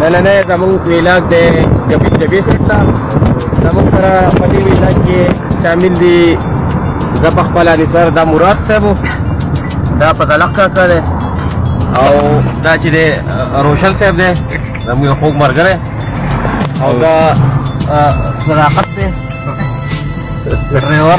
نننې زموږ ویلاګ د کبیر جبی سیټ ته زموږ سره په دې ویلاګ کې شامل دي زه په خپل علي سر دا مراد صاحب دا په دلق کاکا دی او دا چې دی روشن صاحب دی زموږ یو خوږ ملګری او دا صداقت دی ډرایور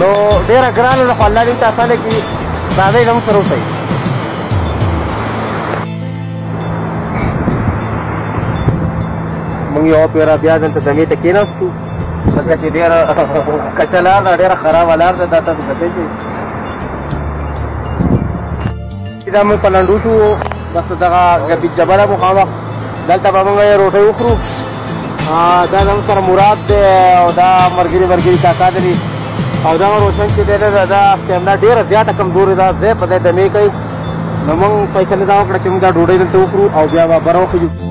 نو ډیره ګرانه ده خو الله دې ته اسانه کړي راځئ زموږ سره اوسئ موږ یوه پېره بیا دلته دمې ته کېناستو ځکه چې ډېره کچه لار ده ډېره خرابه لار ده دا تاسو کتلی شئ دا موږ په لنډو شو بس دغه غبي جبله مخامخ دلته به موږ روټۍ وخورو دا زموږ سره مراد دی او دا ملګري ملګري کاکا دی او دا روشن چې دی دا سټیمنا ډېره زیاته کمزورې ده ځای په ځای دمې کوي نو موږ فیصله دا وکړه چې موږ دا ډوډۍ دلته وخورو او بیا به بره وخیږو